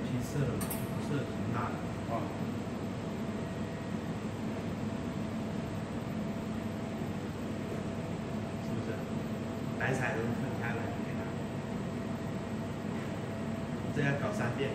批次的嘛，不是很大的。哦，是不是？白彩都分开了，你看，这要搞三遍。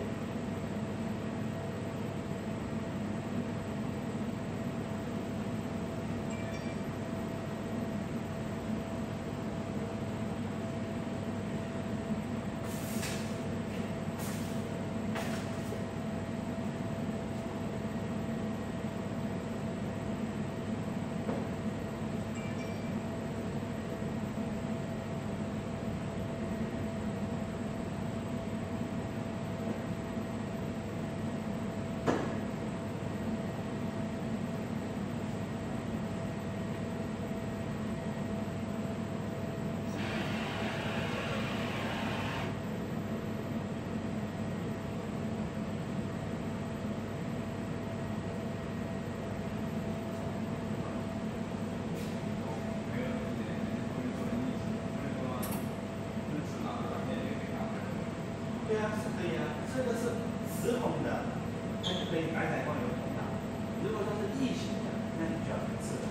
对呀，是可以呀，这个是直筒的，它就可以改改放油通的，如果说是异形的，那你就要。